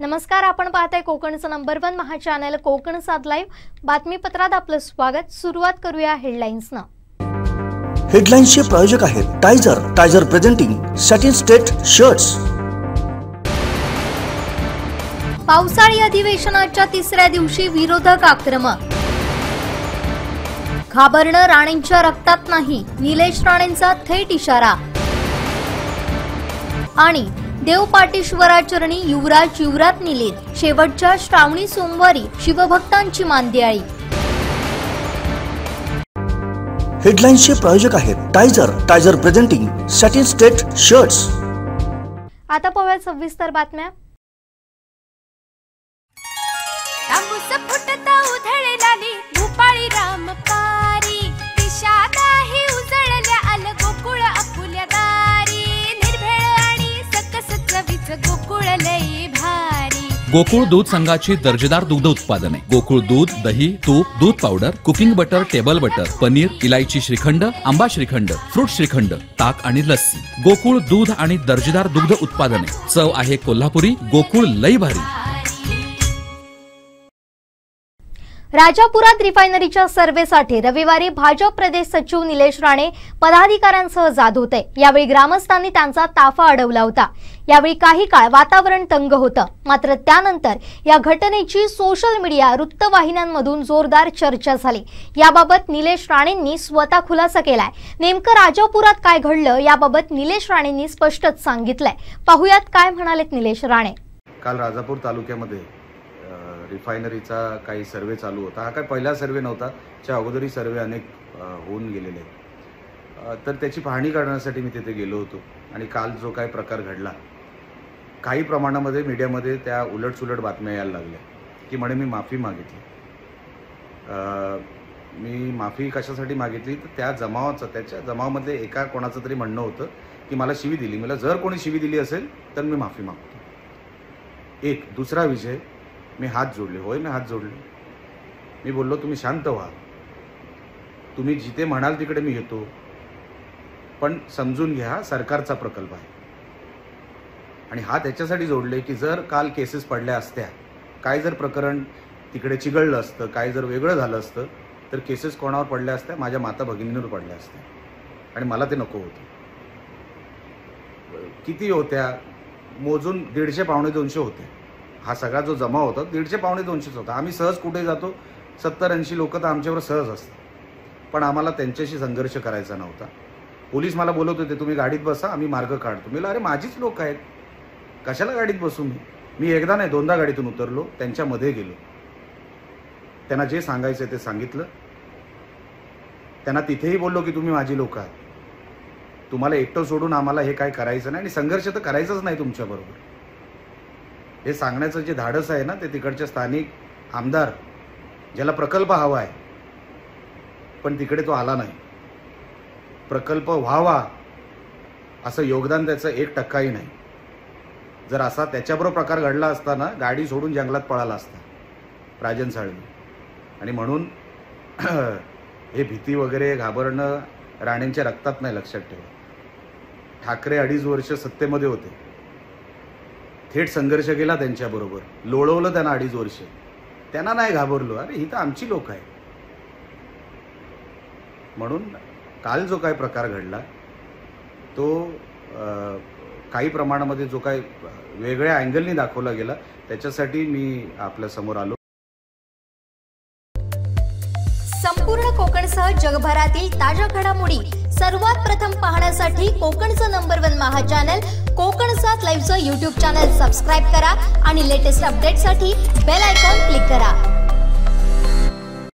नमस्कार आपण पाहताय कोकणचं number one Maha channel Konkan सात लाईव्ह बातमीपत्रात आपलं स्वागत. सुरुवात करूया हेडलाईन्सनं हेडलाईन्सचे प्रायोजक आहेत Tyzer Tyzer presenting satin state shirts पावसाळी अधिवेशनाच्या तिसऱ्या दिवशी विरोधक आक्रमक. घाबरणं राणेंच्या रक्तात नाही निलेश राणेंचा थेट इशारा. आणि देवपाटेश्वराचरणी युवराज युवरात निलेत. शेवटच्या श्रावणी सोमवारी शिवभक्तांची मांदियाळी. हेडलाईन्सचे प्रायोजक आहेत Tyzer Tyzer presenting satin state shirts. आता पाहूया सविस्तर बातम्या. गोकुळ दूध संघाची दर्जेदार दुग्ध उत्पादने. गोकुळ दूध दही तूप दूध powder cooking butter table butter paneer इलायची श्रीखंड आंबा श्रीखंड फ्रूट श्रीखंड ताक आणि लस्सी. गोकुळ दूध आणि दर्जेदार दुग्ध उत्पादने. चव आहे कोल्हापुरी गोकुळ लई भारी. राजापुरात रिफायनरीच्या सर्व्हेसाठी रविवारी भाजप प्रदेश सचिव निलेश राणे पदाधिकाऱ्यांसह जात होते. यावेळी ग्रामस्थांनी त्यांचा ताफा अडवला होता. यावेळी काही काळ वातावरण तंग होतं. मात्र त्यानंतर या घटनेची सोशल मीडिया वृत्तवाहिन्यांमधून जोरदार चर्चा झाली. याबाबत निलेश राणेंनी स्वतः खुलासा केलाय. नेमकं राजापुरात काय घडलं याबाबत निलेश राणेंनी स्पष्टच सांगितलंय. पाहुयात काय म्हणालेत निलेश राणे. काल राजापूर तालुक्यामध्ये रिफायनरीचा काही सर्वे चालू होता. हा काय पहिला सर्वे नव्हता च्या अगोदरही सर्वे अनेक होऊन गेलेले तर त्याची पाहणी करण्यासाठी मी तिथे गेलो होतो. आणि काल जो काय प्रकार घडला काही प्रमाणामध्ये मीडियामध्ये त्या उलटसुलट बातम्या यायला लागल्या की म्हणे मी माफी मागितली. मी माफी कशासाठी मागितली? तर त्या जमावाचं त्याच्या जमावामधले एका कोणाचं तरी म्हणणं होतं की मला शिवी दिली मला जर कोणी शिवी दिली असेल तर मी माफी मागतो. एक. दुसरा विषय मी हात जोडले. होय मी हात जोडले. मी बोललो तुम्ही शांत व्हा. तुम्ही जिथे म्हणाल तिकडे मी येतो. पण समजून घ्या सरकारचा प्रकल्प आहे. आणि हा त्याच्यासाठी जोडले की जर काल केसेस पडल्या असत्या काय जर प्रकरण तिकडे चिघळलं असतं काय जर वेगळं झालं असतं तर केसेस कोणावर पडल्या असत्या? माझ्या माता भगिनींवर पडल्या असत्या. आणि मला ते नको होतं. किती होत्या? मोजून दीडशे पावणे दोनशे होते. हा सगळा जो जमा होता दीडशे पावणे दोनशेच होता. आम्ही सहज कुठे जातो? सत्तर ऐंशी लोक तर आमच्यावर सहज असतात. पण आम्हाला त्यांच्याशी संघर्ष करायचा नव्हता. पोलीस मला बोलत होते तुम्ही गाडीत बसा आम्ही मार्ग काढतो. मी अरे माझीच लोक आहेत. कशाला गाडीत बसू मी मी एकदा नाही दोनदा गाडीतून उतरलो त्यांच्यामध्ये गेलो. त्यांना जे सांगायचं ते सांगितलं. त्यांना तिथेही बोललो की तुम्ही माझी लोक आहात. तुम्हाला एकटं सोडून आम्हाला हे काय करायचं नाही आणि संघर्ष तर करायचंच नाही तुमच्याबरोबर हे सांगण्याचं जे धाडस आहे ना ते तिकडचे स्थानिक आमदार ज्याला प्रकल्प हवा आहे पण तिकडे तो आला नाही. प्रकल्प व्हावा असं योगदान त्याचं एक टक्काही नाही. जर असा त्याच्याबरोबर प्रकार घडला असता ना गाडी सोडून जंगलात पळाला असता राजन साळवी. आणि म्हणून हे भीती वगैरे घाबरणं राणेंच्या रक्तात नाही लक्षात ठेवा ठाकरे अडीच वर्ष सत्तेमध्ये होते. थेट संघर्ष केला त्यांच्याबरोबर. लोळवलं त्यांना अडीच वर्ष. त्यांना नाही घाबरलो. अरे ही तर आमची लोक आहे म्हणून काल जो काय प्रकार घडला तो काही प्रमाणामध्ये जो काय वेगळ्या अँगलनी दाखवला गेला त्याच्यासाठी मी आपल्यासमोर आलो. संपूर्ण कोकणसह जगभरातील ताज्या घडामोडी सर्वात प्रथम पाहण्यासाठी कोकणचं number one Maha channel Konkan सात लाईव्हचं युट्यूब चॅनल सबस्क्राईब करा आणि लेटेस्ट अपडेटसाठी बेल आयकॉन क्लिक करा.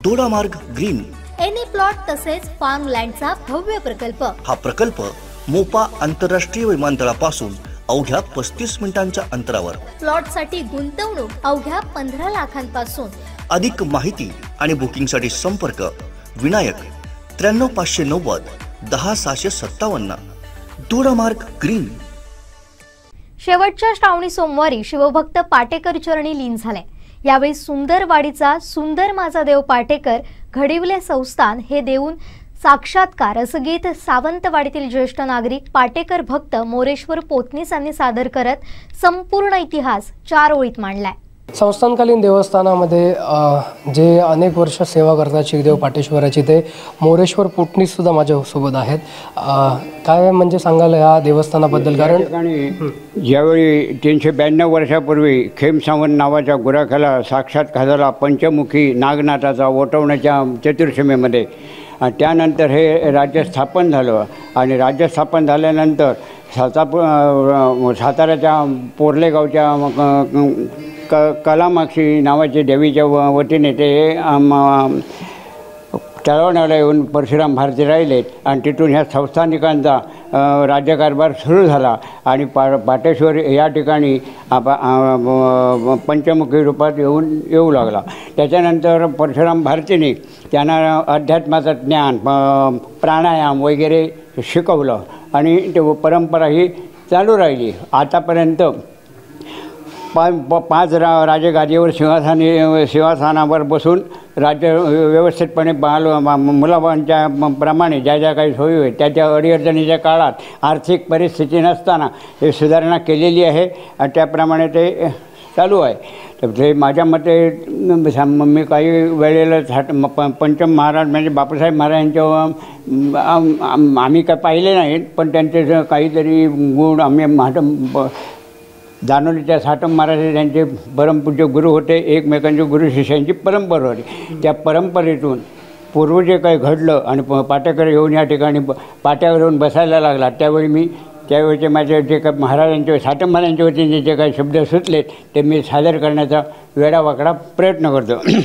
दोडामार्ग ग्रीन. एनी प्लॉट तसेच फार्म लँडचा भव्य प्रकल्प. हा प्रकल्प मोपा आंतरराष्ट्रीय विमानतळापासून अवघ्या पस्तीस मिनिटांच्या अंतरावर. प्लॉटसाठी गुंतवणूक अवघ्या पंधरा लाखांपासून. अधिक माहिती आणि बुकिंगसाठी संपर्क विनायक त्र्याण्णव पाचशे नव्वद दहा सहाशे सत्तावन्न. दोडामार्ग ग्रीन. शेवटच्या श्रावणी सोमवारी शिवभक्त पाटेकर चरणी लीन झाले. यावेळी सुंदरवाडीचा सुंदर माझा देव पाटेकर घडिवले संस्थान हे देऊन साक्षात्कार. असं गीत सावंतवाडीतील ज्येष्ठ नागरिक पाटेकर भक्त मोरेश्वर पोतनीस यांनी सादर करत संपूर्ण इतिहास चार ओळीत मांडलाय. संस्थानकालीन देवस्थानामध्ये जे अनेक वर्ष सेवा करतात शिवदेव पाटेश्वराची ते मोरेश्वर पुटणीस सुद्धा माझ्यासोबत आहेत. काय म्हणजे सांगाल या देवस्थानाबद्दल? कारण ठिकाणी ज्यावेळी तीनशे ब्याण्णव वर्षापूर्वी खेम सावंत नावाच्या गुराख्याला साक्षात झाला पंचमुखी नागनाथाचा ओटवण्याच्या चतुर्षमेमध्ये आणि त्यानंतर हे राज्य स्थापन झालं. आणि राज्य स्थापन झाल्यानंतर साताप साताऱ्याच्या पोर्लेगावच्या क- क कलामाक्षी नावाची देवीच्या व वतीने ते आम- तळवण्याला येऊन परशुराम भारती राहिले. आणि तिथून ह्या संस्थानिकांचा राज्यकारभार सुरू झाला. आणि पा पाटेश्वर या ठिकाणी पंचमुखी रूपात येऊन येऊ लागला. त्याच्यानंतर परशुराम भारतीने त्यांना अध्यात्माचं ज्ञान प- प्राणायाम वगैरे शिकवलं. आणि ते परंपरा ही चालू राहिली. आतापर्यंत पा प पाच रा राजगादीवर सिंहासाने सिंहासनावर बसून राज्य व्यवस्थितपणे बाल मुलाबांच्या प्रमाणे ज्या ज्या काही सोयी त्या त्याच्या अडीअडचणीच्या काळात आर्थिक परिस्थिती नसताना हे सुधारणा केलेली आहे. आणि त्याप्रमाणे ते चालू आहे. ते माझ्या मते मी काही वेळेला झाट प- पंचम महाराज म्हणजे बापूसाहेब महाराजांच्या आम्ही काय पाहिले नाहीत पण त्यांचे काहीतरी गुण आम्ही महाटम दानोलीच्या साटम महाराज त्यांचे परमपूज्य गुरु होते एकमेकांचे गुरु शिष्यांची परंपरा होती. त्या परंपरेतून पूर्व जे काही घडलं आणि प- पाट्याकडे येऊन या ठिकाणी पाट्यावर येऊन बसायला लागला त्यावेळी मी त्यावेळचे माझे जे काही महाराजांचे साटम महाराजांच्या वतीने जे काही शब्द सुचलेत ते मी सादर करण्याचा वेडावाकडा प्रयत्न करतो.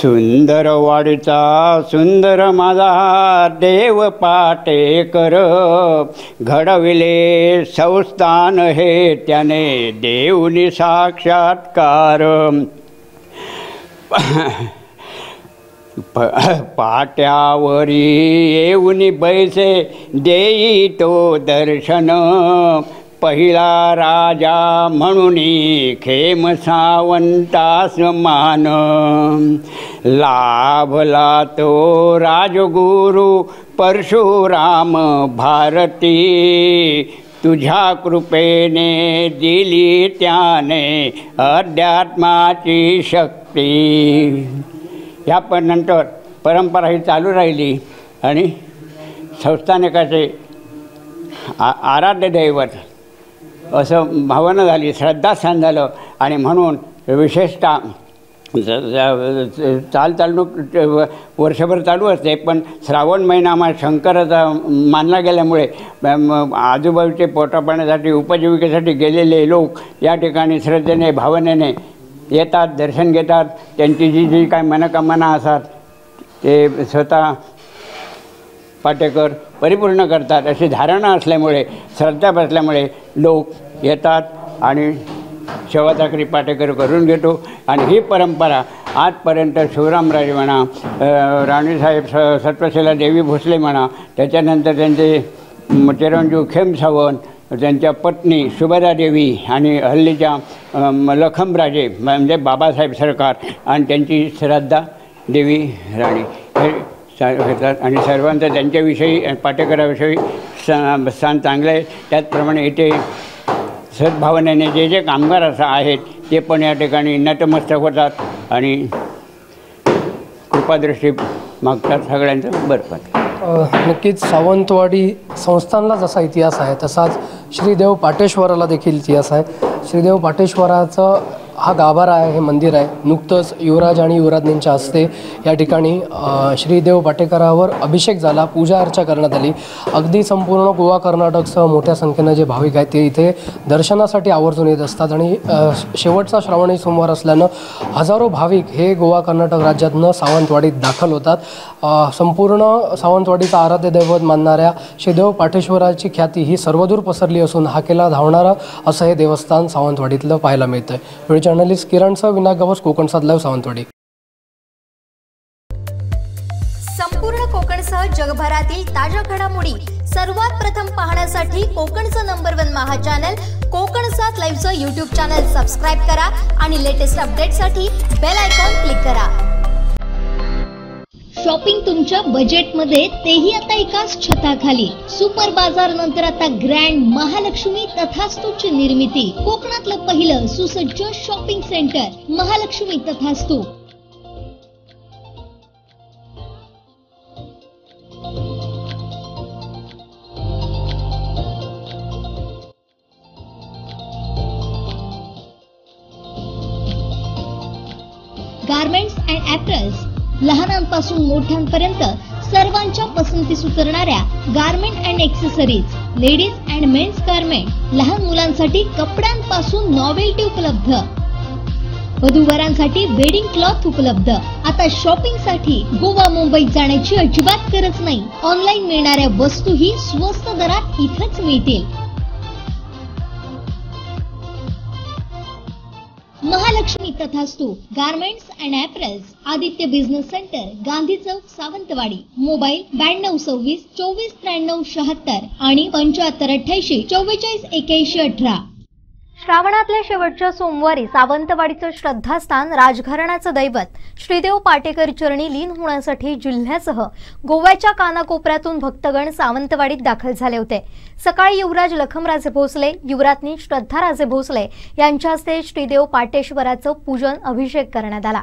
सुंदर वाडीचा सुंदर माझा देव पाटेकर घडविले संस्थान हे त्याने देऊनी साक्षात्कार. प- पाट्यावरी येऊन बैसे देई तो दर्शन. पहिला राजा म्हणून खेम सावंतास मान. लाभला तो राजगुरु परशुराम भारती. तुझ्या कृपेने दिली त्याने अध्यात्माची शक्ती. ह्या पण नंतर परंपरा ही चालू राहिली आणि संस्थानिकाचे आ आराध्य दैवत असं भावना झाली श्रद्धास्थान झालं आणि म्हणून विशेषतः चाल चालणूक वर्षभर चालू असते पण श्रावण महिना हा शंकराचा मानला गेल्यामुळे म- आजूबाजूचे पोटापाण्यासाठी उपजीविकेसाठी गेलेले लोक या ठिकाणी श्रद्धेने भावनेने येतात दर्शन घेतात त्यांची जी जी काय मनकामना असतात ते स्वतः पाटेकर परिपूर्ण करतात. अशी धारणा असल्यामुळे श्रद्धा बसल्यामुळे लोक येतात आणि शेवाचाकरी पाटेकर करून घेतो. आणि ही परंपरा आजपर्यंत शिवरामराजे म्हणा राणीसाहेब स सत्वशिला देवी भोसले म्हणा त्याच्यानंतर त्यांचे चिरंजीव खेम सावंत त्यांच्या पत्नी सुभदा देवी आणि हल्लीच्या लखमराजे म्हणजे बाबासाहेब सरकार आणि त्यांची श्रद्धा देवी राणी. हे घेतात. आणि सर्वांचं त्यांच्याविषयी पाटेकराविषयी सा स्थान चांगलं आहे. त्याचप्रमाणे इथे सद्भावनेने जे जे कामगार असं आहेत ते पण या ठिकाणी नतमस्तक होतात आणि कृपादृष्टी मागतात सगळ्यांचं. बरं पण नक्कीच सावंतवाडी संस्थानला जसा इतिहास आहे. तसाच श्रीदेव पाटेश्वराला देखील इतिहास आहे. श्रीदेव पाटेश्वराचं हा गाभारा आहे हे मंदिर आहे. नुकतंच युवराज आणि युवराज्ञींच्या हस्ते या ठिकाणी श्रीदेव पाटेकरावर अभिषेक झाला पूजा अर्चा करण्यात आली. अगदी संपूर्ण गोवा कर्नाटकसह मोठ्या संख्येनं जे भाविक आहेत ते इथे दर्शनासाठी आवर्जून येत असतात. आणि शेवटचा श्रावणी सोमवार असल्यानं हजारो भाविक हे गोवा कर्नाटक राज्यातनं सावंतवाडीत दाखल होतात. संपूर्ण सावंतवाडीचं आराध्य दैवत मानणाऱ्या श्रीदेव पाटेश्वराची ख्याती ही सर्वदूर पसरली असून हाकेला धावणारा असं हे देवस्थान सावंतवाडीतलं पाहायला मिळतं वेळच्या जर्नलिस्ट किरणसह विनायक गवस कोकण सात सावंतवाडी. संपूर्ण कोकणसह जगभरातील ताज्या घडामोडी सर्वात प्रथम पाहण्यासाठी कोकणचं number one Maha channel Konkan सात लाईव्हचं यूट्यूब चॅनल सबस्क्राईब करा आणि लेटेस्ट अपडेटसाठी बेल आयकॉन क्लिक करा. शॉपिंग तुमच्या बजेटमध्ये तेही आता एकाच छताखाली. सुपर बाजार नंतर आता ग्रँड महालक्ष्मी तथास्तूची निर्मिती. कोकणातलं पहिलं सुसज्ज shopping centre Mahalaxmi Tathastu. Garments and apparels लहानांपासून मोठ्यांपर्यंत सर्वांच्या पसंतीस उतरणाऱ्या garment and accessories ladies and mens garment लहान मुलांसाठी कपड्यांपासून नॉवेल्टी उपलब्ध. वधूवरांसाठी वेडिंग क्लॉथ उपलब्ध. आता शॉपिंगसाठी गोवा मुंबईत जाण्याची अजिबात गरज नाही. ऑनलाईन मिळणाऱ्या वस्तूही स्वस्त दरात इथंच मिळतील. Mahalaxmi Tathastu garments and apparels Aditya business centre Gandhi Chowk Sawantwadi mobile ब्याण्णव सव्वीस चोवीस त्र्याण्णव शहात्तर आणि पंच्याहत्तर अठ्ठ्याऐंशी चव्वेचाळीस एक्याऐंशी अठरा. श्रावणातल्या शेवटच्या सोमवारी सावंतवाडीचं श्रद्धास्थान राजघराण्याचं दैवत श्रीदेव पाटेकर चरणी लीन होण्यासाठी जिल्ह्यासह गोव्याच्या कानाकोपऱ्यातून भक्तगण सावंतवाडीत दाखल झाले होते. सकाळी युवराज लखमराजे भोसले युवराज्ञी श्रद्धाराजे भोसले यांच्या हस्ते श्रीदेव पाटेश्वराचं पूजन अभिषेक करण्यात आला.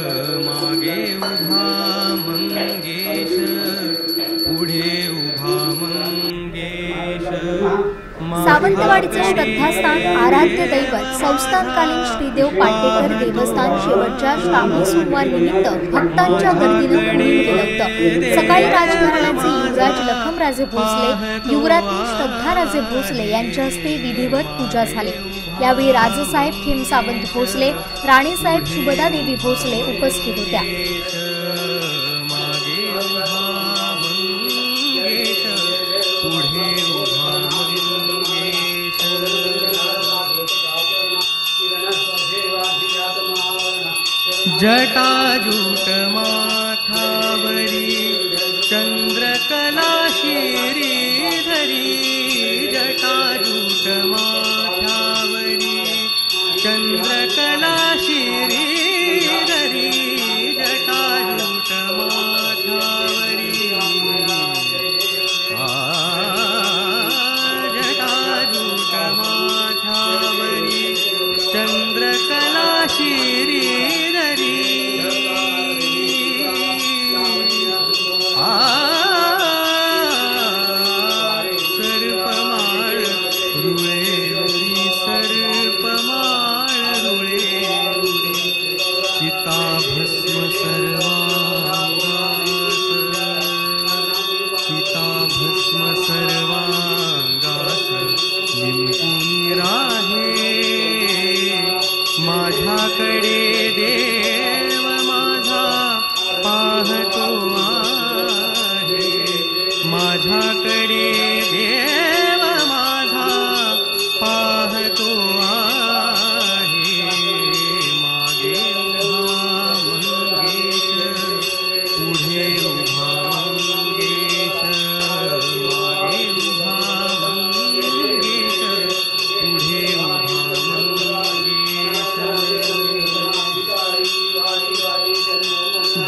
मंगेश पुढे उभा मंगेश. सावंतवाडीचं श्रद्धास्थान आराध्य दैवत संस्थानकालीन श्रीदेव पाटेकर देवस्थान शेवटच्या श्रावणी सोमवार निमित्त भक्तांच्या गर्दीनं गेलं होतं सकाळी राजघराण्याचे युवराज लखमराजे भोसले युवराज्ञी श्रद्धाराजे भोसले यांच्या हस्ते विधिवत पूजा झाली. यावेळी राजसाहेब खेम सावंत भोसले राणीसाहेब शुभदा देवी भोसले उपस्थित होत्या. जटाजूटमाथा।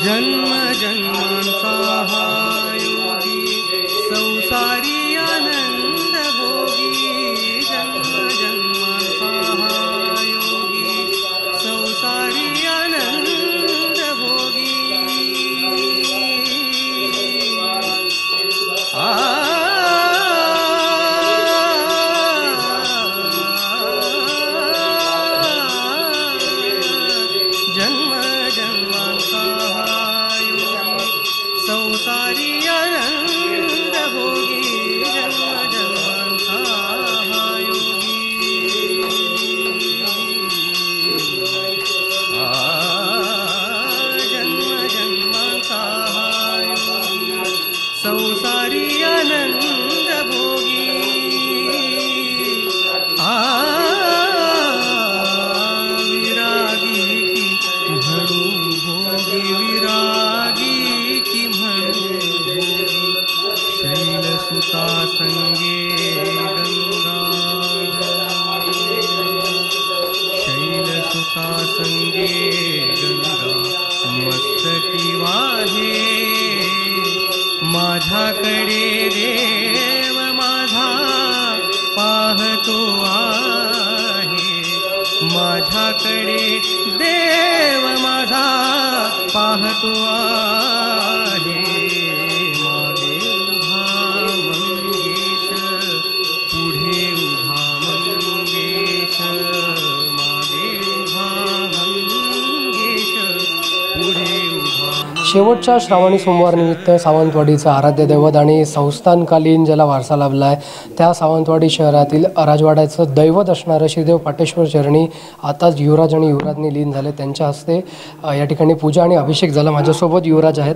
मंगेश माझाकडे देव माझा पाहतो आहे। माझाकडे देव माझा पाहतो आहे। शेवटच्या श्रावणी सोमवार निमित्त सावंतवाडीचं आराध्य दैवत आणि संस्थानकालीन ज्याला वारसा लाभला आहे त्या सावंतवाडी शहरातील राजवाड्याचं दैवत असणारं श्रीदेव पाटेश्वर चरणी आताच युवराज आणि युवराजने लीन झाले. त्यांच्या हस्ते या ठिकाणी पूजा आणि अभिषेक झाला. माझ्यासोबत युवराज आहेत.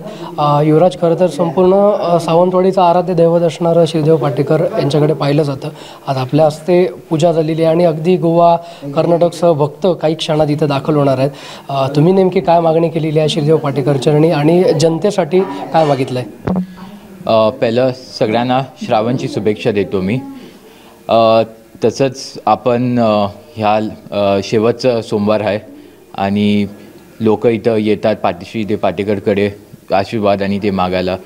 युवराज खरं तर संपूर्ण सावंतवाडीचं आराध्य दैवत असणारं श्रीदेव पाटेकर यांच्याकडे पाहिलं जातं. आज आपल्या हस्ते पूजा झालेली आहे आणि अगदी गोवा कर्नाटकसह भक्त काही क्षणात इथं दाखल होणार आहेत. तुम्ही नेमकी काय मागणी केलेली आहे श्रीदेव पाटेकर चरणी आणि जनतेसाठी काय मागितलं आहे पहिलं सगळ्यांना श्रावणची शुभेच्छा देतो मी. तसंच आपण ह्या शेवटचं सोमवार आहे आणि लोक इथं येतात पाठीशी ते पाटेकरकडे आशीर्वाद आणि ते मागायला.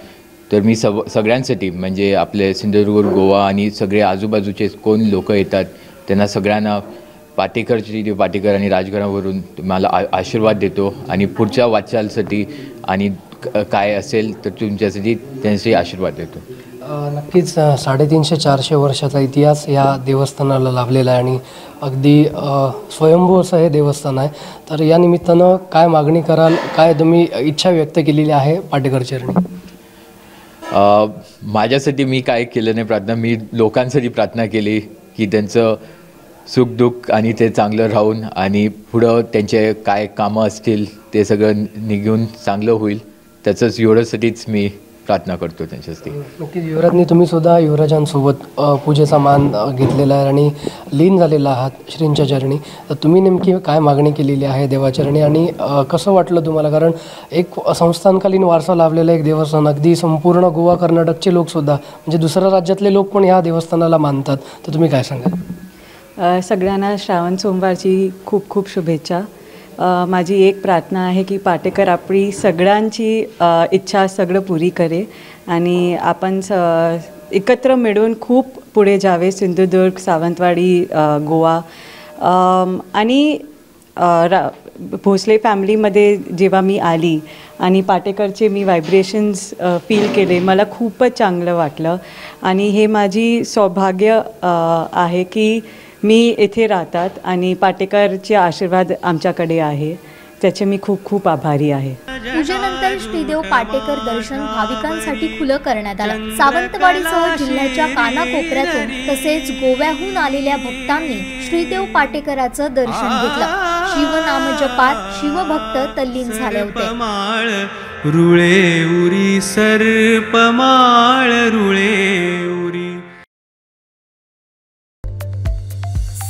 तर मी सव सगळ्यांसाठी म्हणजे आपले सिंधुदुर्ग गोवा आणि सगळे आजूबाजूचे कोण लोक येतात त्यांना सगळ्यांना पाटेकरची ते पाटेकर आणि राजघरावरून मला आ आशीर्वाद देतो आणि पुढच्या वाटचालसाठी आणि काय असेल तर तुमच्यासाठी त्यांचे आशीर्वाद देतो. नक्कीच साडेतीनशे चारशे वर्षाचा इतिहास या देवस्थानाला लाभलेला आहे आणि अगदी स्वयंभू असं हे देवस्थान आहे. तर या निमित्तानं काय मागणी कराल काय तुम्ही इच्छा व्यक्त केलेली आहे पाटेकर चरणी? माझ्यासाठी मी काय केलं नाही प्रार्थना मी लोकांसाठी प्रार्थना केली की त्यांचं सुखदुःख आणि ते चांगलं राहून आणि पुढं त्यांचे काय कामं असतील ते सगळं निघून चांगलं होईल. त्याचंच एवढ्यासाठीच मी प्रार्थना करतो त्यांच्यासाठी. नक्कीच युवराजनी तुम्ही सुद्धा युवराजांसोबत पूजेचा मान घेतलेला आहे आणि लीन झालेला आहात श्रींच्या चरणी. तर तुम्ही नेमकी काय मागणी केलेली आहे देवाचरणी आणि कसं वाटलं तुम्हाला? कारण एक संस्थानकालीन वारसा लाभलेलं एक देवस्थान अगदी संपूर्ण गोवा कर्नाटकचे लोकसुद्धा म्हणजे दुसऱ्या राज्यातले लोक पण ह्या देवस्थानाला मानतात. तर तुम्ही काय सांगाल? सगळ्यांना श्रावण सोमवारची खूप खूप शुभेच्छा. माझी एक प्रार्थना आहे की पाटेकर आपली सगळ्यांची इच्छा सगळं पुरी करे आणि आपण स एकत्र मिळून खूप पुढे जावे सिंधुदुर्ग सावंतवाडी गोवा. आणि रा भोसले फॅमिलीमध्ये जेव्हा मी आली आणि पाटेकरचे मी व्हायब्रेशन्स फील केले मला खूपच चांगलं वाटलं. आणि हे माझी सौभाग्य आहे की मी येथे राहतात आणि पाटेकरचे आशीर्वाद आमच्याकडे आहे. त्याचे मी खूप खूप आभारी आहे. पूजेनंतर श्रीदेव पाटेकर दर्शन भाविकांसाठी खुलं करण्यात आलं. सावंतवाडीसह जिल्ह्याच्या कानाकोपऱ्यातून तसेच गोव्याहून आलेल्या भक्तांनी श्रीदेव पाटेकराचं दर्शन घेतलं. शिवनामजपात शिवभक्त तल्लीन झाले होते. रुळे उरी सर्पमाळ रुळे उरी.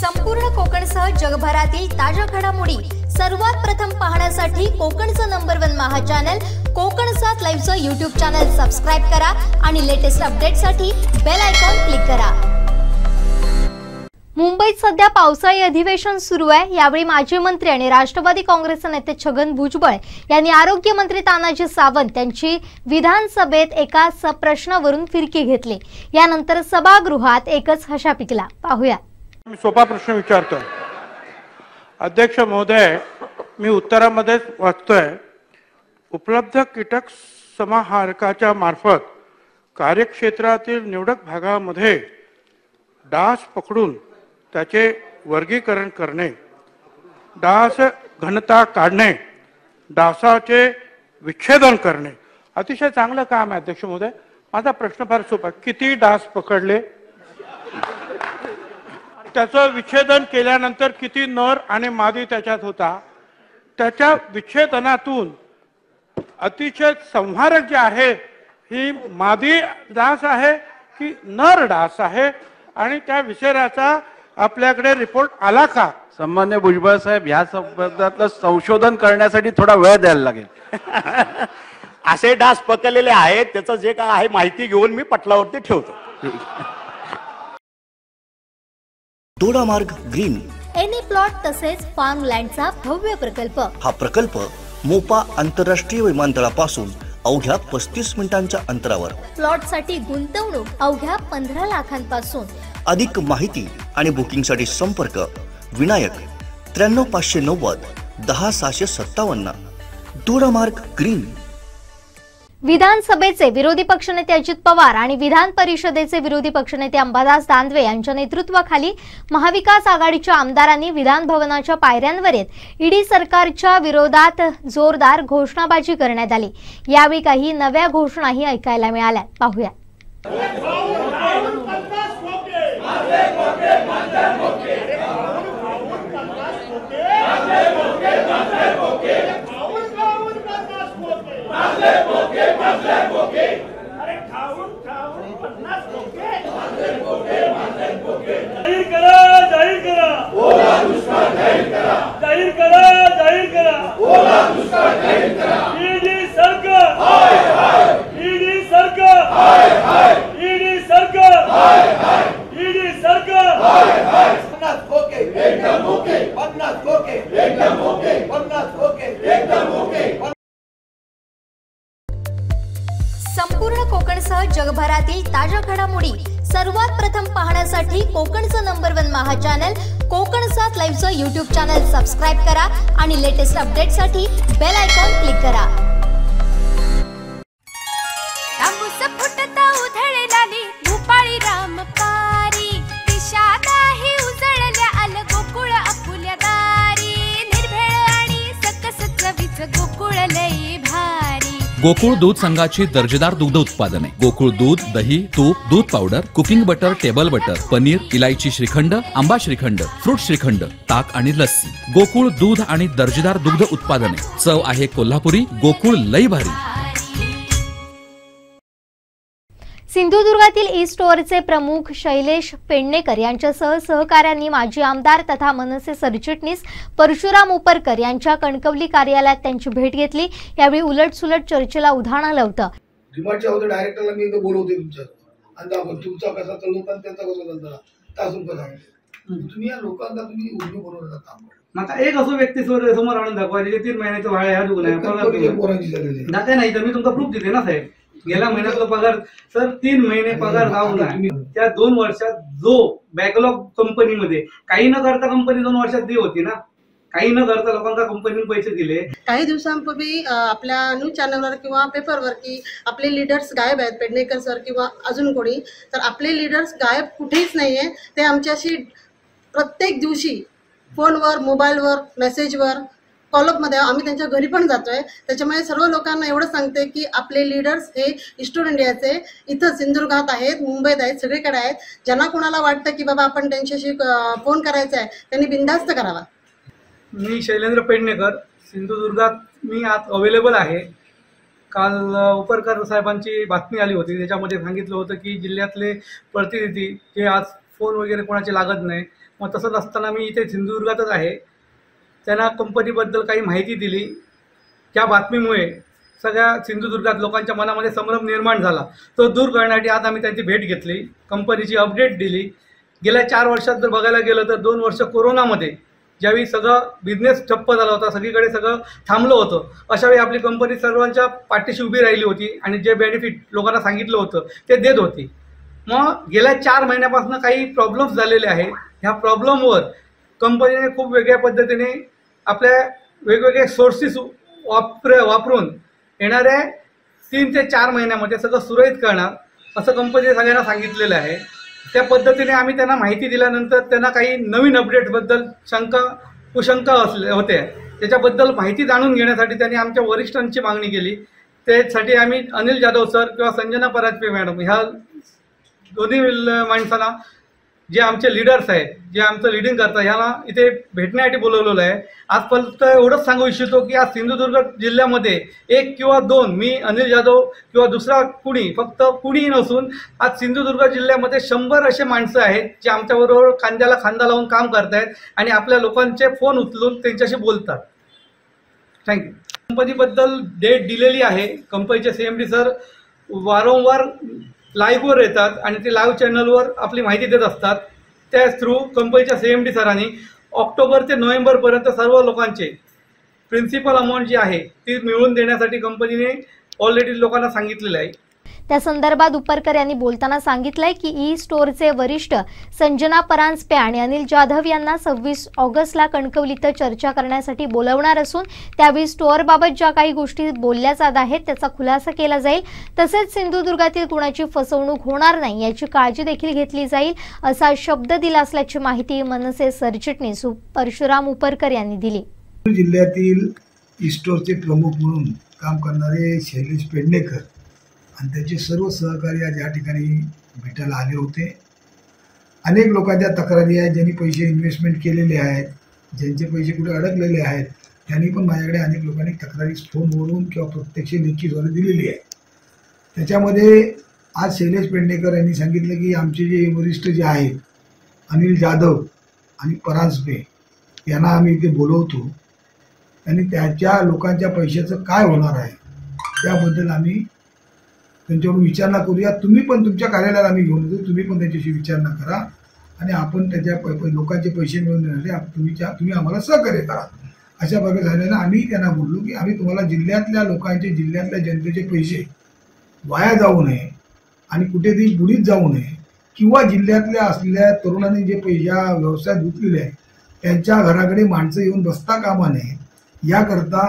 संपूर्ण कोकणसह जगभरातील ताज्या घडामोडी सर्वात प्रथम पाहण्यासाठी कोकणचं number one Maha channel Konkan सात लाईव्हचं युट्यूब चॅनल सबस्क्राईब करा आणि लेटेस्ट अपडेटसाठी बेल आयकॉन क्लिक करा. मुंबईत सध्या पावसाळी अधिवेशन सुरू आहे. यावेळी माजी मंत्री आणि राष्ट्रवादी काँग्रेसचे नेते छगन भुजबळ यांनी आरोग्यमंत्री तानाजी सावंत यांची विधानसभेत एका प्रश्नावरून फिरकी घेतली. यानंतर सभागृहात एकच हशा पिकला पाहूया. मी सोपा प्रश्न विचारतोय अध्यक्ष महोदय मी उत्तरामध्येच वाचतोय. उपलब्ध कीटक समाहारकाच्या मार्फत कार्यक्षेत्रातील निवडक भागामध्ये डास पकडून त्याचे वर्गीकरण करणे डास घनता काढणे डासाचे विच्छेदन करणे अतिशय चांगलं काम आहे अध्यक्ष महोदय. माझा प्रश्न फार सोपा किती डास पकडले? त्याचं विच्छेदन केल्यानंतर किती नर आणि मादी त्याच्यात होता? त्याच्या विच्छेदनातून अतिशय संहारक जे आहे ही मादी डास आहे की नर डास आहे? आणि त्या विषयाचा आपल्याकडे रिपोर्ट आला का? सन्मान्य भुजबळ साहेब ह्या संबंधातलं संशोधन करण्यासाठी थोडा वेळ द्यायला लागेल. असे डास पकडलेले आहेत त्याचं जे काय आहे माहिती घेऊन मी पटलावरती ठेवतो. दोडामार्ग ग्रीन. एनी प्लॉट तसेच फार्म लँडचा भव्य प्रकल्प. हा प्रकल्प मोपा आंतरराष्ट्रीय विमानतळापासून अवघ्या पस्तीस मिनिटांच्या अंतरावर. प्लॉटसाठी गुंतवणूक अवघ्या पंधरा लाखांपासून. अधिक माहिती आणि बुकिंगसाठी संपर्क विनायक त्र्याण्णव पाचशे नव्वद दहा सहाशे सत्तावन्न. दोडामार्ग ग्रीन. विधानसभेचे विरोधी पक्षनेते अजित पवार आणि विधान परिषदेचे विरोधी पक्षनेते अंबादास दानवे यांच्या नेतृत्वाखाली महाविकास आघाडीच्या आमदारांनी विधान भवनाच्या पायऱ्यांवर येत ईडी सरकारच्या विरोधात जोरदार घोषणाबाजी करण्यात आली. यावेळी काही नव्या घोषणाही ऐकायला मिळाल्या. पाहूया. जाहीर करा जाहीर करा ओला दुष्काळ जाहीर करा जाहीर करा जाहीर करा ओला दुष्काळ जाहीर करा ईडी सरकार हाय हाय ईडी सरकार हाय हाय ईडी सरकार हाय हाय ईडी सरकार हाय हाय पन्नास ओके एकदम ओके पन्नास ओके एकदम ओके पन्नास ओके जगभरातील ताज्या घडामोडी सर्वात प्रथम पाहण्यासाठी कोकणचं number one Maha channel Konkan सात लाईव्हचं यूट्यूब चॅनल सबस्क्राईब करा आणि लेटेस्ट अपडेटसाठी बेल आयकॉन क्लिक करा. गोकुळ दूध संघाची दर्जेदार दुग्ध उत्पादने. गोकुळ दूध दही तूप दूध powder cooking butter table butter paneer इलायची श्रीखंड आंबा श्रीखंड फ्रूट श्रीखंड ताक आणि लस्सी. गोकुळ दूध आणि दर्जेदार दुग्ध उत्पादने. चव आहे कोल्हापुरी गोकुळ लई भारी. सिंधुदुर्गातील ई स्टोअरचे प्रमुख शैलेश पेडणेकर यांच्यासह सहकाऱ्यांनी माजी आमदार तथा मनसे सरचिटणीस परशुराम उपरकर यांच्या कणकवली कार्यालयात त्यांची भेट घेतली. यावेळी उलटसुलट चर्चेला उधाण आलं होतं. डायरेक्टरला मी बोलवते तुमच्या आणि तुमचा कसा आणि त्यांचा कसा चालता तासून कसा तुम्ही या लोकांना तुम्ही काम करा. आता एक असो व्यक्ती समोर समोर आणून दाखवा जे तीन महिन्याचं भाडे ह्या दुकान नाही तर मी तुमचा प्रूफ देते ना साहेब? गेल्या महिन्यातला पगार सर तीन महिने पगार जाऊ नये त्या दोन वर्षात जो बॅकलॉग कंपनीमध्ये काही न करता कंपनी दोन वर्षात दी होती ना. काही न करता लोकांना कंपनीने पैसे दिले. काही दिवसांपूर्वी आपल्या न्यूज चॅनलवर किंवा पेपरवर की आपले लीडर्स गायब आहेत पेडणेकर सर किंवा अजून कोणी तर आपले लीडर्स गायब कुठेच नाहीये. ते आमच्याशी प्रत्येक दिवशी फोनवर मोबाईलवर मेसेजवर कॉलअपमध्ये आम्ही त्यांच्या घरी पण जातोय. त्याच्यामुळे सर्व लोकांना एवढं सांगते की आपले लीडर्स हे इस्टोर इंडियाचे इथं सिंधुदुर्गात आहेत मुंबईत आहेत सगळीकडे आहेत. ज्यांना कोणाला वाटतं की बाबा आपण त्यांच्याशी फोन करायचा आहे त्यांनी बिनधास्त करावा. मी शैलेंद्र पेडणेकर सिंधुदुर्गात मी आज अवेलेबल आहे. काल उपरकर साहेबांची बातमी आली होती. त्याच्यामध्ये सांगितलं होतं की जिल्ह्यातले प्रतिनिधी जे आज फोन वगैरे कोणाचे लागत नाही मग तसंच असताना मी इथे सिंधुदुर्गातच आहे. त्यांना कंपनीबद्दल काही माहिती दिली. त्या बातमीमुळे सगळ्या सिंधुदुर्गात लोकांच्या मनामध्ये संभ्रम निर्माण झाला. तो दूर करण्यासाठी आज आम्ही त्यांची भेट घेतली. कंपनीची अपडेट दिली. गेल्या चार वर्षात जर बघायला गेलं तर दोन वर्ष कोरोनामध्ये ज्यावेळी सगळं बिझनेस ठप्प झाला होता सगळीकडे सगळं थांबलं होतं अशावेळी आपली कंपनी सर्वांच्या पाठीशी उभी राहिली होती आणि जे बेनिफिट लोकांना सांगितलं होतं ते देत होती. मग गेल्या चार महिन्यापासून काही प्रॉब्लेम्स झालेले आहेत. ह्या प्रॉब्लेमवर कंपनीने खूप वेगळ्या पद्धतीने आपल्या वेगवेगळे सोर्सेस वापर वापरून येणाऱ्या तीन ते चार महिन्यामध्ये सगळं सुरळीत करणार असं कंपनीने सगळ्यांना सांगितलेलं आहे. त्या पद्धतीने आम्ही त्यांना माहिती दिल्यानंतर त्यांना काही नवीन अपडेटबद्दल शंका कुशंका असले होते. त्याच्याबद्दल माहिती जाणून घेण्यासाठी त्यांनी आमच्या वरिष्ठांची मागणी केली. त्यासाठी आम्ही अनिल जाधव सर किंवा संजना पराजपे मॅडम ह्या दोन्ही माणसांना जे आमचे लिडर्स आहेत जे आमचं लिडिंग करतात ह्याला इथे भेटण्यासाठी बोलवलेलं आहे. आज फक्त एवढंच सांगू इच्छितो की आज सिंधुदुर्ग जिल्ह्यामध्ये एक किंवा दोन मी अनिल जाधव किंवा दुसरा कुणी फक्त कुणीही नसून आज सिंधुदुर्ग जिल्ह्यामध्ये शंभर असे माणसं आहेत जे आमच्याबरोबर खांद्याला खांदा लावून काम करतायत आणि आपल्या लोकांचे फोन उचलून त्यांच्याशी बोलतात. थँक्यू कंपनीबद्दल डेट दिलेली आहे कंपनीचे सी एम डी सर वारंवार लाईव्हवर येतात आणि ते लाईव्ह चॅनलवर आपली माहिती देत असतात. त्या थ्रू कंपनीच्या सी एम डी सरांनी ऑक्टोबर ते नोव्हेंबरपर्यंत सर्व लोकांचे प्रिन्सिपल अमाऊंट जी आहे ती मिळवून देण्यासाठी कंपनीने ऑलरेडी लोकांना सांगितलेलं आहे. त्या संदर्भात उपरकर यांनी बोलताना सांगितलंय की ई स्टोअरचे वरिष्ठ संजना परांजपे आणि अनिल जाधव यांना सव्वीस ऑगस्टला कणकवली इथं चर्चा करण्यासाठी बोलवणार असून त्यावेळी स्टोअरबाबत ज्या काही गोष्टी बोलल्या जात आहेत त्याचा खुलासा केला जाईल. तसेच सिंधुदुर्गातील कुणाची फसवणूक होणार नाही याची काळजी देखील घेतली जाईल असा शब्द दिला असल्याची माहिती मनसे सरचिटणीस परशुराम उपरकर यांनी दिली. जिल्ह्यातील इस्टोरचे प्रमुख म्हणून काम करणारे शैलेश पेडणेकर आणि त्यांचे सर्व सहकारी आज या ठिकाणी भेटायला आले होते. अनेक लोकांच्या तक्रारी आहेत ज्यांनी पैसे इन्व्हेस्टमेंट केलेले आहेत ज्यांचे पैसे कुठे अडकलेले आहेत त्यांनी पण माझ्याकडे अनेक लोकांनी तक्रारी फोनवरून किंवा प्रत्यक्ष लेखीद्वारे दिलेली आहे. त्याच्यामध्ये आज शैलेश पेडणेकर यांनी सांगितलं की आमचे जे वरिष्ठ जे आहेत अनिल जाधव आणि परांजपे यांना आम्ही इथे बोलवतो. आणि त्याच्या लोकांच्या पैशाचं काय होणार आहे त्याबद्दल आम्ही त्यांच्याकडून विचारणा करूया. तुम्ही पण तुमच्या कार्यालयाला आम्ही घेऊन येतो. तुम्ही पण त्यांच्याशी विचारणा करा. आणि आपण त्याच्या प लोकांचे पैसे मिळवून देण्यासाठी तुम्ही तुम्ही आम्हाला सहकार्य करा. अशा प्रकारे झालेलं आम्ही त्यांना बोललो की आम्ही तुम्हाला जिल्ह्यातल्या लोकांचे जिल्ह्यातल्या जनतेचे पैसे वाया जाऊ नये आणि कुठेतरी बुडीत जाऊ नये किंवा जिल्ह्यातल्या असलेल्या तरुणांनी जे पैसे या व्यवसायात गुंतलेले आहे त्यांच्या घराकडे माणसं येऊन बसता कामा नये. याकरता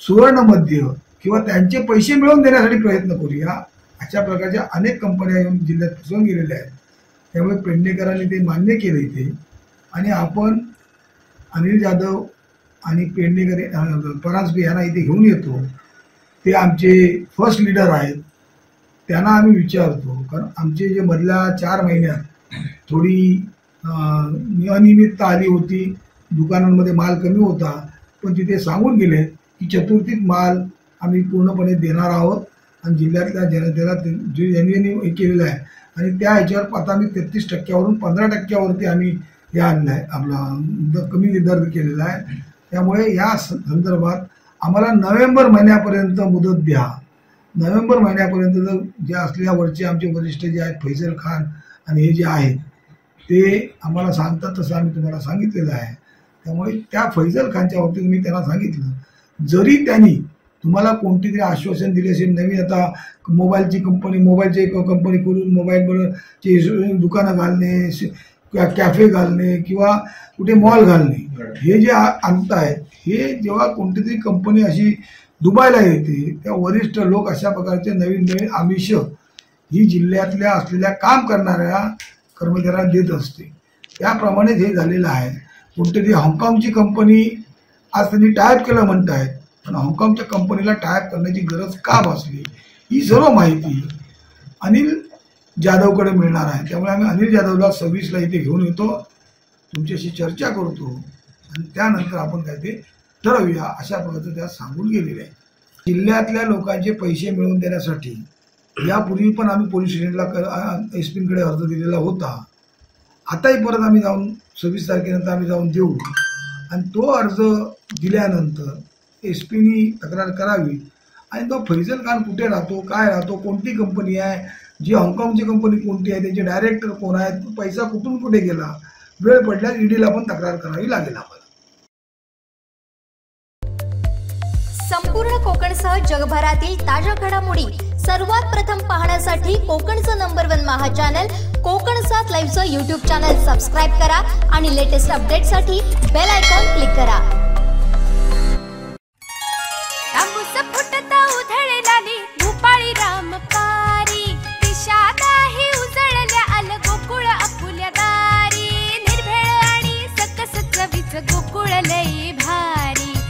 सुवर्णमध्य किंवा त्यांचे पैसे मिळवून देण्यासाठी प्रयत्न करूया अशा प्रकारच्या अनेक कंपन्या येऊन जिल्ह्यात फसवून गेलेल्या आहेत. त्यामुळे पेडणेकरांनी ते मान्य केलं इथे आणि आपण अनिल जाधव आणि पेडणेकर अं, परांजपे यांना इथे घेऊन येतो. ते आमचे फर्स्ट लीडर आहेत. त्यांना आम्ही विचारतो कारण आमचे जे मधल्या चार महिन्यात थोडी अनियमितता आली होती. दुकानांमध्ये माल कमी होता. पण तिथे सांगून गेले की चतुर्थीत माल आम्ही पूर्णपणे देणार आहोत. आणि जिल्ह्यातल्या जनतेला ते- जे ज्यांनी हे केलेलं आहे. आणि त्या ह्याच्यावर आता आम्ही तेहतीस टक्क्यावरून पंधरा टक्क्यावरती आम्ही हे आणलं आहे आपला कमी निर्धार केलेला आहे. त्यामुळे या स- संदर्भात आम्हाला नोव्हेंबर महिन्यापर्यंत मुदत द्या. नोव्हेंबर महिन्यापर्यंत जर जे असल्या वरचे आमचे वरिष्ठ जे आहेत फैसल खान आणि हे जे आहेत ते आम्हाला सांगतात तसं आम्ही तुम्हाला सांगितलेलं आहे. त्यामुळे त्या फैजल खानच्या बाबतीत मी त्यांना सांगितलं. जरी त्यांनी तुम्हाला कोणती तरी आश्वासन दिले असेल नवीन आता मोबाईलची कंपनी मोबाईलची एक कंपनी करून मोबाईलचे दुकानं घालणे श- कॅ- कॅफे घालणे किंवा कुठे मॉल घालणे हे जे आ- आणतायत हे जेव्हा कोणती तरी कंपनी अशी दुबायला येते त्या वरिष्ठ लोक अशा प्रकारचे नवीन नवीन आमिष ही जिल्ह्यातल्या असलेल्या काम करणाऱ्या कर्मचाऱ्यांना देत असते. त्याप्रमाणेच हे झालेलं आहे. कोणतरी हाँगकाँगची कंपनी आज त्यांनी टायप केलं म्हणतायत. पण हाँगकाँगच्या कंपनीला टायप करण्याची गरज का भासली? ही सर्व माहिती अनिल जाधवकडे मिळणार आहे. त्यामुळे आम्ही अनिल जाधवला सव्वीसला इथे घेऊन येतो. तुमच्याशी चर्चा करतो. आणि त्यानंतर आपण काय ते ठरवूया अशा प्रकारचं त्या सांगून गेलेले आहे जिल्ह्यातल्या लोकांचे पैसे मिळवून देण्यासाठी यापूर्वी पण आम्ही पोलीस स्टेशनला एस पीकडे अर्ज दिलेला होता. आताही परत आम्ही जाऊन सव्वीस तारखेनंतर आम्ही जाऊन देऊ. आणि तो अर्ज दिल्यानंतर एस पीनी तक्रार करावी. आणि तो फैजल खान कुठे राहतो काय राहतो कोणती कंपनी आहे जी हाँगकाँगची कंपनी कोणती आहे त्यांचे डायरेक्टर कोण आहेत पैसा कुठून कुठे गेला वेळ पडल्यास ईडीला पण तक्रार करावी लागेल आपण संपूर्ण कोकणसह जगभरातील ताज्या घडामोडी सर्वात प्रथम पाहण्यासाठी कोकणचं number one Maha channel Konkan सात लाईव्हचं युट्यूब चॅनल सबस्क्राईब करा आणि लेटेस्ट अपडेटसाठी बेल आयकॉन क्लिक करा.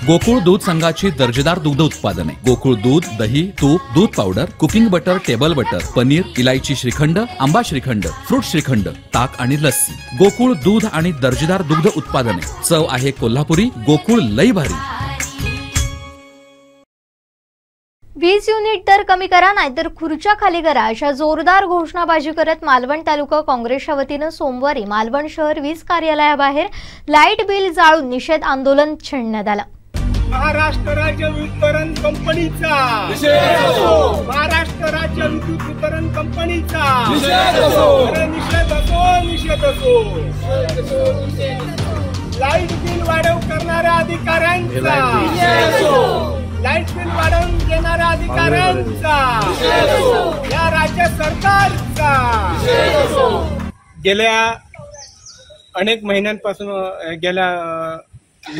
गोकुळ दूध संघाची दर्जेदार दुग्ध उत्पादने. गोकुळ दूध दही तूप दूध powder cooking butter table butter paneer इलायची श्रीखंड आंबा श्रीखंड फ्रूट श्रीखंड ताक आणि लस्सी. गोकुळ दूध आणि दर्जेदार दुग्ध उत्पादने. चव आहे कोल्हापुरी गोकुळ लई भारी. वीज युनिट दर कमी करा नाहीतर खुर्च्या खाली करा अशा जोरदार घोषणाबाजी करत मालवण तालुका काँग्रेसच्या वतीनं सोमवारी मालवण शहर वीज कार्यालयाबाहेर लाइट बिल जाळून निषेध आंदोलन छेडण्यात आलं. महाराष्ट्र राज्य वितरण कंपनीचा. महाराष्ट्र राज्य विद्युत वितरण कंपनीचा. निषेध असो. निषेध असो लाइट बिल वाढव करणाऱ्या अधिकाऱ्यांचा. लाइट बिल वाढवून देणाऱ्या अधिकाऱ्यांचा. या राज्य सरकारचा. गेल्या अनेक महिन्यांपासून गेल्या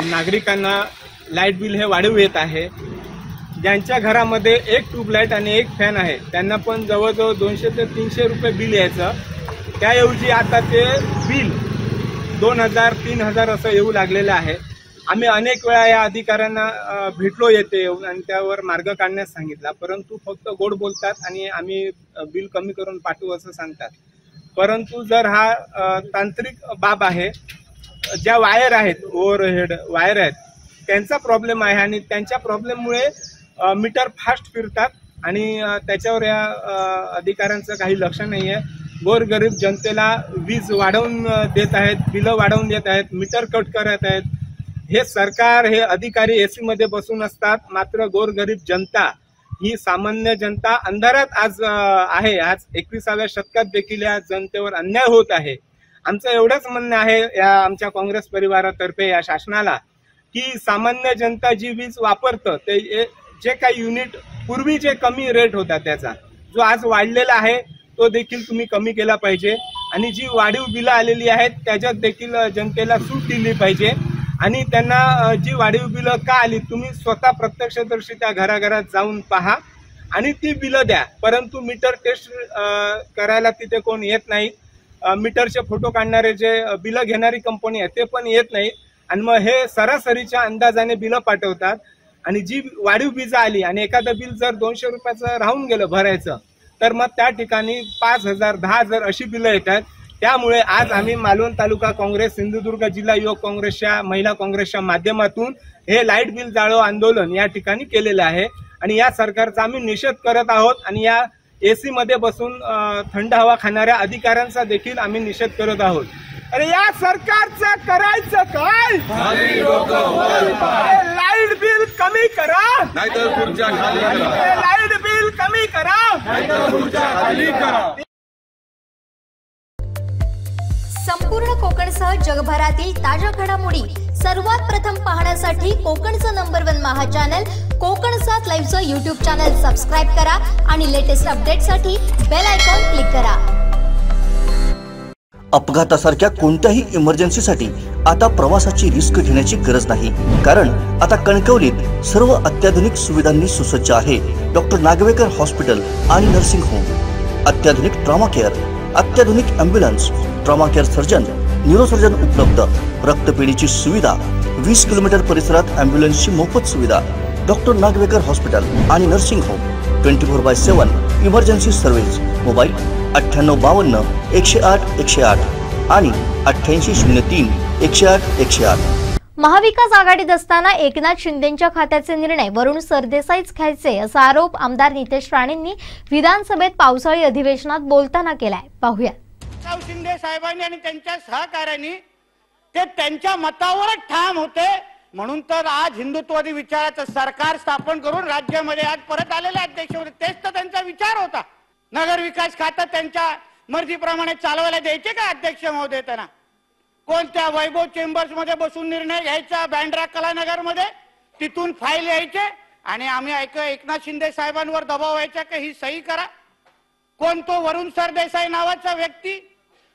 नागरिकांना लाइट बिल हे वाढीव येत आहे. ज्यांच्या घरामध्ये एक ट्यूबलाईट आणि एक फॅन आहे त्यांना पण जवळजवळ दोनशे ते तीनशे रुपये बिल यायचं. त्याऐवजी आता ते बिल दोन हजार तीन हजार असं येऊ लागलेलं आहे. आम्ही अनेक वेळा या अधिकाऱ्यांना भेटलो येते येऊन आणि त्यावर मार्ग काढण्यास सांगितला. परंतु फक्त गोड बोलतात आणि आम्ही बिल कमी करून पाठवू असं सांगतात. परंतु जर हा तांत्रिक बाब आहे ज्या वायर आहेत ओव्हरहेड वायर आहेत त्यांचा प्रॉब्लेम आहे आणि त्यांच्या प्रॉब्लेममुळे मीटर फास्ट फिरतात आणि त्याच्यावर या अधिकाऱ्यांचं काही लक्ष नाही आहे गोरगरीब जनतेला वीज वाढवून देत आहेत बिलं वाढवून देत आहेत मीटर कट करत आहेत. हे सरकार हे अधिकारी एसी मध्ये बसून असतात. मात्र गोरगरीब जनता ही सामान्य जनता अंधारात आज आहे. आज एकविसाव्या शतकात देखील या जनतेवर अन्याय होत आहे. आमचं एवढंच म्हणणं आहे या आमच्या काँग्रेस परिवारातर्फे या शासनाला की सामान्य जनता जी वीज वापरतं ते ए- जे काही युनिट पूर्वी जे कमी रेट होता त्याचा जो आज वाढलेला आहे तो देखील तुम्ही कमी केला पाहिजे. आणि जी वाढीव बिलं आलेली आहेत त्याच्यात देखील जनतेला सूट दिली पाहिजे. आणि त्यांना जी वाढीव बिलं का आली तुम्ही स्वतः प्रत्यक्षदर्शी त्या घराघरात जाऊन पहा आणि ती बिलं द्या. परंतु मीटर टेस्ट करायला तिथे कोण येत नाही. मीटरचे फोटो काढणारे जे बिलं घेणारी कंपनी आहे ते पण येत नाही. आणि मग हे सरासरीच्या अंदाजाने बिलं पाठवतात. आणि जी वाढीव बीज आली आणि एखादं बिल जर दोनशे रुपयाचं राहून गेलं भरायचं तर मग त्या ठिकाणी पाच हजार दहा हजार अशी बिलं येतात. त्यामुळे आज आम्ही मालवण तालुका काँग्रेस सिंधुदुर्ग जिल्हा युवक काँग्रेसच्या महिला काँग्रेसच्या माध्यमातून हे लाइट बिल जाळो आंदोलन या ठिकाणी केलेलं आहे. आणि या सरकारचा आम्ही निषेध करत आहोत आणि या एसी मध्ये बसून थंड हवा खाणाऱ्या अधिकाऱ्यांचा देखील आम्ही निषेध करत आहोत. अरे या सरकारचं करायचं काय? लाइट बिल कमी करा. लाइट बिल कमी करा. संपूर्ण कोकणसह जगभरातील ताज्या घडामोडी सर्वात प्रथम पाहण्यासाठी कोकणचं number one Maha channel Konkan सात लाईव्हचं युट्यूब चॅनल सबस्क्राईब करा आणि लेटेस्ट अपडेटसाठी बेल आयकॉन क्लिक करा. अपघातासारख्या कोणत्याही इमर्जन्सीसाठी आता प्रवासाची रिस्क घेण्याची गरज नाही. कारण आता कणकवलीत सर्व अत्याधुनिक सुविधांनी सुसज्ज आहे डॉक्टर नागवेकर हॉस्पिटल आणि नर्सिंग होम अत्याधुनिक ट्रॉमा केअर अत्याधुनिक ambulance trauma care surgeon neurosurgeon उपलब्ध रक्तपेढीची सुविधा वीस किलोमीटर परिसरात अँब्युलन्सची मोफत सुविधा डॉक्टर नागवेकर हॉस्पिटल आणि nursing home twenty four by seven emergency service mobile अठ्ठ्याण्णव बावन्न एकशे आठ एकशे आठ आणि अठ्ठ्याऐंशी शून्य तीन एकशे आठ एकशे आठ. महाविकास आघाडीत असताना एकनाथ शिंदेच्या खात्याचे निर्णय वरुण सरदेसाईच घ्यायचे असा आरोप आमदार नितेश राणेंनी विधानसभेत पावसाळी अधिवेशनात बोलताना केलाय. पाहूया. शिंदे साहेबांनी आणि त्यांच्या सहकाऱ्यांनी ते त्यांच्या मतावरच ठाम होते. म्हणून तर आज हिंदुत्ववादी विचाराचं सरकार स्थापन करून राज्यामध्ये आज परत आलेले अध्यक्ष होते. तेच तर त्यांचा विचार होता. नगर विकास खातं त्यांच्या मर्जीप्रमाणे चालवायला द्यायचे का अध्यक्ष महोदय त्यांना? कोणत्या वैभव चेंबर्समध्ये बसून निर्णय घ्यायचा? बँड्रा कलानगरमध्ये तिथून फाईल यायचे. आणि आम्ही ऐक एकनाथ शिंदे साहेबांवर दबाव व्हायचा की ही सही करा. कोण तो वरुण सरदेसाई नावाचा व्यक्ती?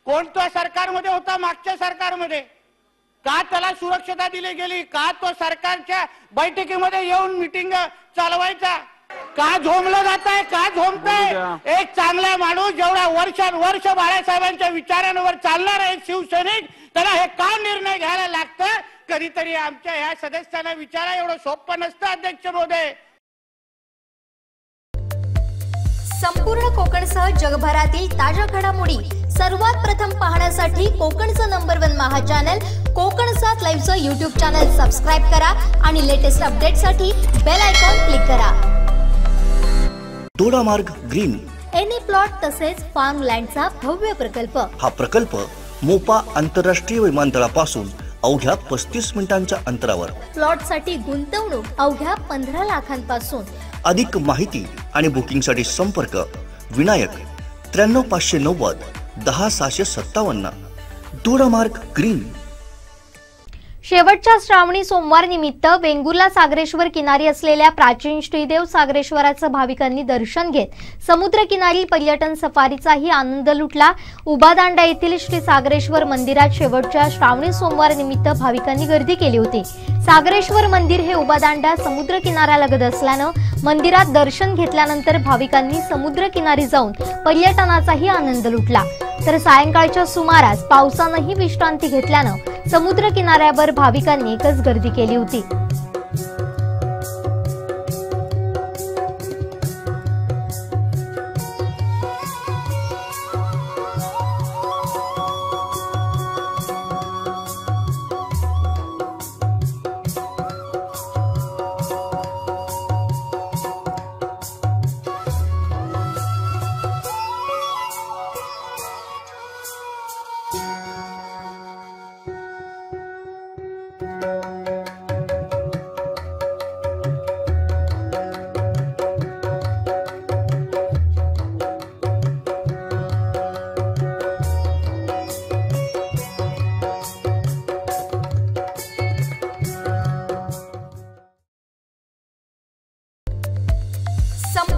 कोण तो सरकारमध्ये होता मागच्या सरकारमध्ये? का त्याला सुरक्षता दिली गेली? का तो सरकारच्या बैठकीमध्ये येऊन मिटिंग चालवायचा? का झोमलं जात आहे का झोमतंय एक चांगला माणूस जेवढा वर्षानुवर्ष बाळासाहेबांच्या विचारांवर चालणार आहे शिवसैनिक त्याला हे का निर्णय घ्यायला लागतं? कधीतरी आमच्या ह्या सदस्यांना विचारा एवढं सोपं नसतं अध्यक्ष महोदय. संपूर्ण कोकणसह जगभरातील ताज्या घडामोडी सर्वात प्रथम पाहण्यासाठी कोकणचं number one Maha channel Konkan सात लाईव्हचं युट्यूब चॅनल सबस्क्राईब करा आणि लेटेस्ट अपडेटसाठी बेल आयकॉन क्लिक करा. दोडामार्ग ग्रीन. एनी प्लॉट तसेच फार्म लँडचा भव्य प्रकल्प. हा प्रकल्प मोपा आंतरराष्ट्रीय विमानतळापासून अवघ्या पस्तीस मिनिटांच्या अंतरावर. प्लॉटसाठी गुंतवणूक अवघ्या पंधरा लाखांपासून. अधिक माहिती आणि बुकिंगसाठी संपर्क विनायक त्र्याण्णव पाचशे नव्वद दहा सहाशे सत्तावन्न. दोडामार्ग ग्रीन. शेवटच्या श्रावणी सोमवार निमित्त वेंगुर्ला सागरेश्वर किनारी असलेल्या प्राचीन श्रीदेव सागरेश्वराचं भाविकांनी दर्शन घेत समुद्र किनारी पर्यटन सफारीचाही आनंद लुटला. उबादांडा येथील श्री सागरेश्वर मंदिरात शेवटच्या श्रावणी सोमवार निमित्त भाविकांनी गर्दी केली होती. सागरेश्वर मंदिर हे उबादांडा समुद्र किनाऱ्यालगत असल्यानं मंदिरात दर्शन घेतल्यानंतर भाविकांनी समुद्र किनारी जाऊन पर्यटनाचाही आनंद लुटला. तर सायंकाळच्या सुमारास पावसानंही विश्रांती घेतल्यानं समुद्र किनाऱ्यावर भाविकांनी एकच गर्दी केली होती.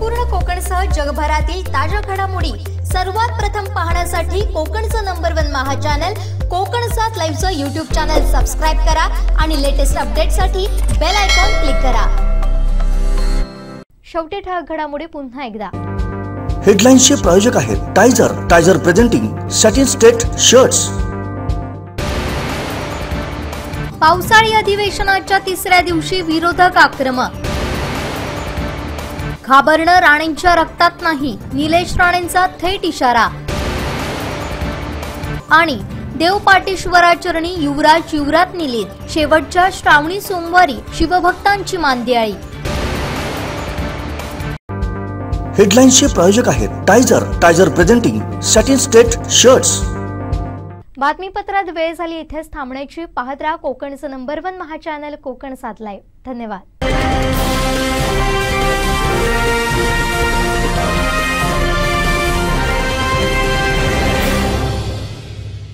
संपूर्ण कोकणसह जगभरातील ताज्या घडामोडी सर्वात प्रथम पाहण्यासाठी कोकणचं number one Maha channel Konkan सात लाईव्हचं युट्यूब चॅनल सबस्क्राईब करा आणि लेटेस्ट अपडेटसाठी बेल आयकॉन क्लिक करा. शेवटी ठळक घडामोडी पुन्हा एकदा. हेडलाईन्सचे प्रायोजक आहेत Tyzer Tyzer presenting satin state shirts पावसाळी अधिवेशनाच्या तिसऱ्या दिवशी विरोधक आक्रमक. घाबरणं राणेंच्या रक्तात नाही निलेश राणेंचा थेट इशारा. आणि देवपाटेश्वराचरणी युवराज युवरात निलीत शेवटच्या श्रावणी सोमवारी शिवभक्तांची मांदियाळी. हेडलाईन्सचे प्रायोजक आहेत Tyzer Tyzer presenting satin state shirts. बातमीपत्रात वेळ झाली इथेच थांबण्याची. पाहत राहा कोकणचं number one Maha channel Konkan सात लाईव्ह धन्यवाद.